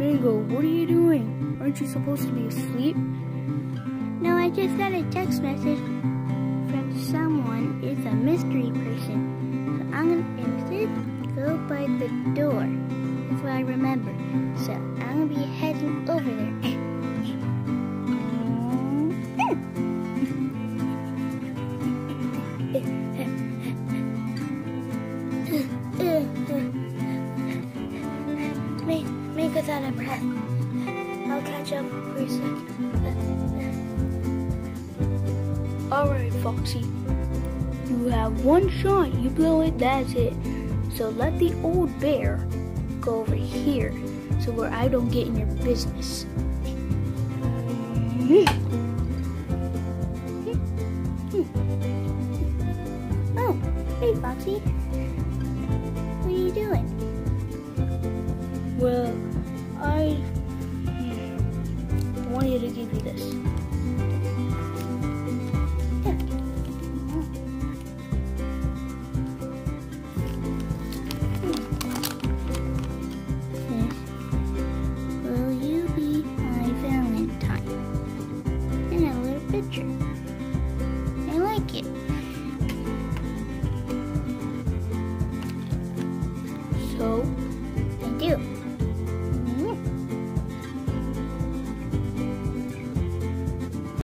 Mango, what are you doing? Aren't you supposed to be asleep? No, I just got a text message from someone. It's a mystery person. So I'm gonna instead go by the door. That's what I remember. So I'm gonna be heading over there. Us out of breath. I'll catch up for a second. Alright, Foxy. You have one shot. You blow it, that's it. So let the old bear go over here so where I don't get in your business. Hmm. Hmm. Hmm. Oh, hey Foxy. I wanted to give you this. Will you be my Valentine? And a little picture. I like it.